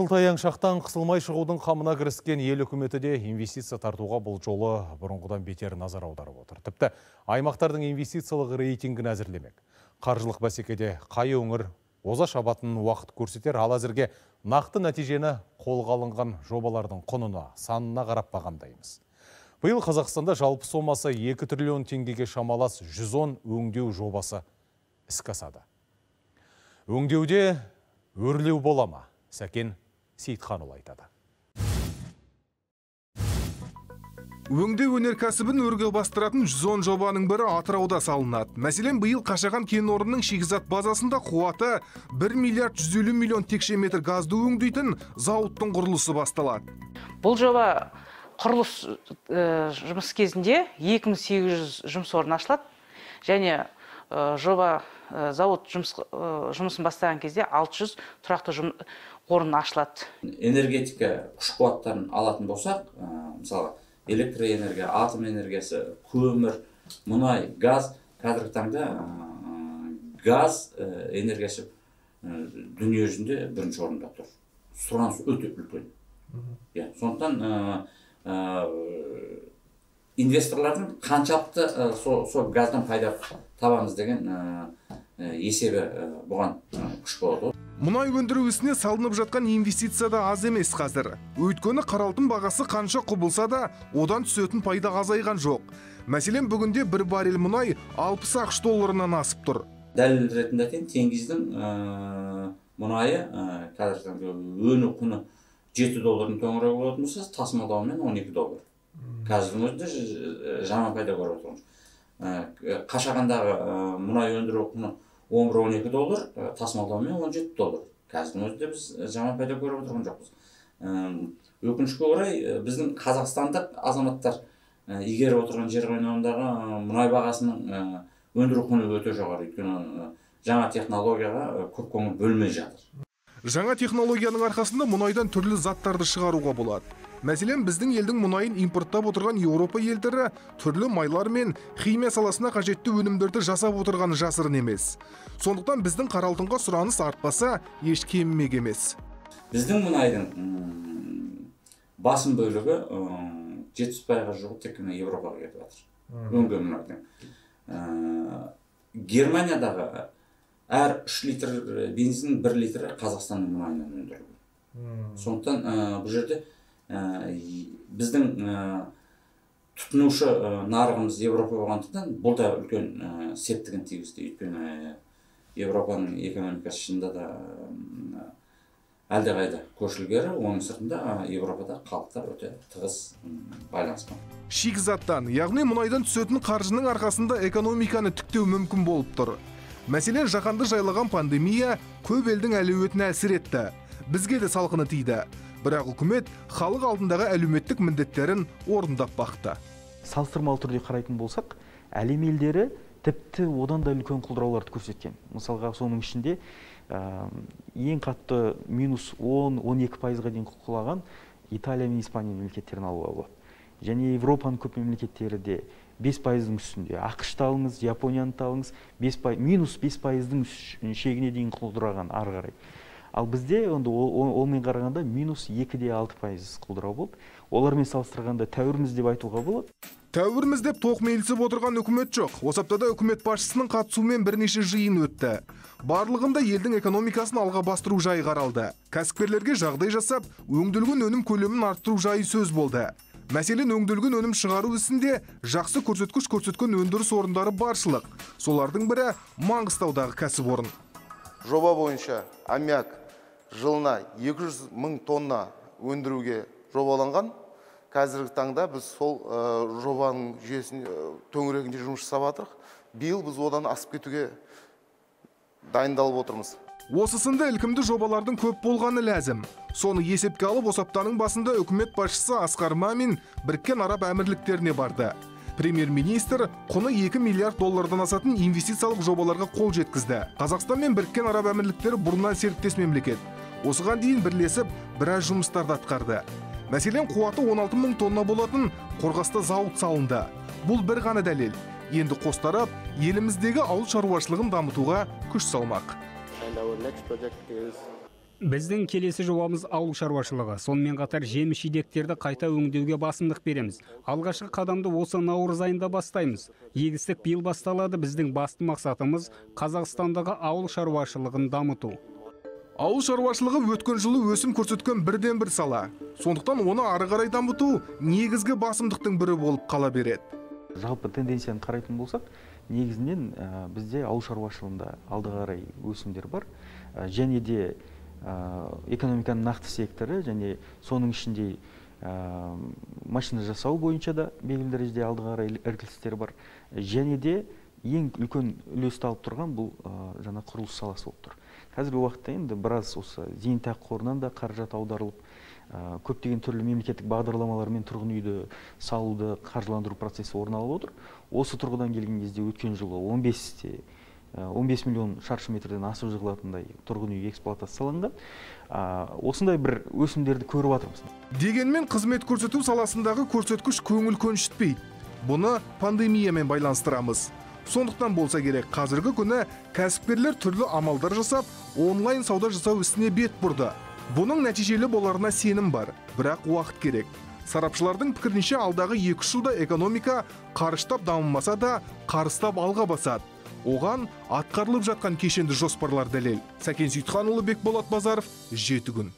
Қысылтаяң шақтан қысылмай шығудың қамына кіріскен ел үкіметі де инвестиция тартуға бұл жолы бұрынғыдан бетер назар аударып отыр. Тіпті аймақтардың инвестициялық рейтингін әзірлемек. Қаржылық бәсекеде қай өңір оза шабатын уақыт көрсетер, ал әзірге нақты нәтижені қолға алынған жобалардың құнына, санына қарап бағамдаймыз. Биыл Қазақстанда жалпы сомасы 2 триллион теңгеге шамалас 110 өңдеу жобасы іске асады. Өңдеуде өрлеу бола ма? Сәкен Сейітханұлы айтады. Өңдеу өнеркәсібін өрге бастыратын 110 жобаның бірі Атырауда салынады. Мәселен, биыл Қашаған кен орнының шикізат базасында қуаты 1 миллиард 150 миллион текше метр газды өңдейтін зауыттың құрылысы басталады. Бұл жоба құрылыс ә, жұмыс кезінде 2800 жұмыс орны ашылады және ә, жоба ә, зауыт жұмыс, жұмысын бастаған кезде 600 тұрақты жұмыс орын ашылады. Энергетика күш қуаттарын алатын болсақ мысалы электроэнергия атом энергиясы көмір мұнай газ қазіргі таңда газ энергиясы дүние жүзінде бірінші орында тұр. Сұраныс өте үлкен. Иә сондықтан инвесторлардың қаншалықты сол газдан пайда табамыз деген есебі бұған күш болады. Мұнай өндіру ісіне салынып жатқан инвестиция да аз емес қазір. Өйткені қара алтын бағасы қанша құбылса да одан түсетін пайда азайған жоқ. Мәселен бүгінде бір баррель мұнай 60 ақш долларынан асып тұр. Дәлел ретінде айтайын теңгиздің мұнайы қазір өну құны жеті доллардың төңірегі болатын болса тасымалдаумен он екі доллар. Қазірдің өзінде жаман пайда көріп отырмыз. Қашағандағы мұнай өндіру құны он бір он екі доллар тасымалдаумен он жеті доллар қазірдің өзінде біз жаман пайда көріп отырған жоқпыз өкінішке орай біздің қазақстандық азаматтар игеріп отырған жер қойнауындағы мұнай бағасының өндіру құны өте жоғары өйткені жаңа технологияға көп көңіл бөлмей жатыр жаңа технологияның арқасында мұнайдан түрлі заттарды шығаруға болады. Мәселен біздің елдің мұнайын импорттап отырған еуропа елдері түрлі майлар мен химия саласына қажетті өнімдерді жасап отырғаны жасырын емес. Сондықтан біздің қара алтынға сұраныс артпаса еш кемімек емес. Біздің мұнайдың басым бөлігі жетпіс пайызға жуығы тек қана еуропаға кетіп жатыр. Өңдеу мұнайдың. Германиядағы әр үш литр бензиннің бір литрі қазақстанның мұнайынан өндірілген сондықтан бұл жерде біздің тұтынушы нарығымыз еуропа болғандықтан бұл да үлкен септігін тигізді. Өйткені еуропаның экономикасы шынында да әлдеқайда көш ілгері оның сыртында еуропада халықтар өте тығыз байланысқан. Шикізаттан яғни мұнайдан түсетін қаржының арқасында экономиканы тіктеу мүмкін болып тұр. Мәселен жаһанды жайлаған пандемия көп елдің әлеуетіне әсер етті. Бізге де салқыны тиді. Бірақ үкімет халық алдындағы әлеуметтік міндеттерін орындап бақты. Салыстырмалы түрде қарайтын болсақ әлем елдері тіпті одан да үлкен құлдырауларды көрсеткен. Мысалға соның ішінде ең қатты минус 10-12 пайызға дейін құлаған италия мен испания мемлекеттерін алуға болады. Және европаның көп мемлекеттері де бес пайыздың үстінде. Ақшты алыңыз японияны алыңыз бес минус бес пайыздың шегіне дейін құлдыраған ары қарай. Ал бізде енді олмен қарағанда минус екі де алты пайыз құлдырау болды. Олармен салыстырғанда тәуірміз деп айтуға болады. Тәуірміз деп тоқмейілсіп отырған үкімет жоқ. Осы аптада үкімет басшысының қатысуымен бірнеше жиын өтті. Барлығында елдің экономикасын алға бастыру жайы қаралды. Кәсіпкерлерге жағдай жасап өңделген өнім көлемін арттыру жайы сөз болды. Мәселен өңделген өнім шығару ісінде жақсы көрсеткіш көрсеткен өндіріс орындары баршылық. Солардың бірі маңғыстаудағы кәсіпорын. Жоба бойынша аммиак жылына 200 мың тонна өндіруге жобаланған. Қазіргі таңда біз сол жобаның жүйесін төңірегінде жұмыс жасап жатырмыз биыл біз одан асып кетуге дайындалып отырмыз. Осы сынды ілкімді жобалардың көп болғаны ләзім. Соны есепке алып осы аптаның басында үкімет басшысы асқар мамин біріккен араб әмірліктеріне барды. Премьер министр құны 2 миллиард доллардан асатын инвестициялық жобаларға қол жеткізді. Қазақстан мен біріккен араб әмірліктері бұрыннан серіктес мемлекет. Осыған дейін бірлесіп біраз жұмыстарды атқарды. Мәселен қуаты 16 мың тонна болатын қорғаста зауыт салынды. Бұл бір ғана дәлел. Енді қос тарап еліміздегі ауыл шаруашылығын дамытуға күш салмақ. Біздің келесі жобамыз ауыл шаруашылығы. Сонымен қатар жеміс жидектерді қайта өңдеуге басымдық береміз. Алғашқы қадамды осы наурыз айында бастаймыз. Егістік биыл басталады. Біздің басты мақсатымыз қазақстандағы ауыл шаруашылығын дамыту. Ауыл шаруашылығы өткен жылы өсім көрсеткен бірден бір сала. Сондықтан оны ары қарай дамыту негізгі басымдықтың бірі болып қала береді. Жалпы тенденцияны қарайтын болсақ негізінен ә, бізде ауыл шаруашылығында алдыға қарай өсімдер бар. Ә, және де ә, экономиканың нақты секторы және соның ішінде ә, машина жасау бойынша да белгілі дәрежеде алдыға қарай іркілістер бар. Және де ең үлкен үлесті алып тұрған бұл ә, жаңа құрылыс саласы болып тұр. Қазіргі уақытта енді біраз осы зейнетақы қорынан да қаражат аударылып ә, көптеген түрлі мемлекеттік бағдарламалармен тұрғын үйді салуды қаржыландыру процесі орын алып отыр. Осы тұрғыдан келген кезде өткен жылы 15-те 15 миллион шаршы метрден асып жығылатындай тұрғын үй эксплуатацияланған. Осындай бір өсімдерді көріп жатырмыз дегенмен қызмет көрсету саласындағы көрсеткіш көңіл көншітпейді бұны пандемиямен байланыстырамыз. Сондықтан болса керек қазіргі күні кәсіпкерлер түрлі амалдар жасап онлайн сауда жасау ісіне бет бұрды. Бұның нәтижелі боларына сенім бар бірақ уақыт керек. Сарапшылардың пікірінше алдағы екі жылда экономика қарыштап дамымаса да қарыстап алға басады. Оған атқарылып жатқан кешенді жоспарлар дәлел. Сәкен сейітханұлы бекболат базаров жеті күн.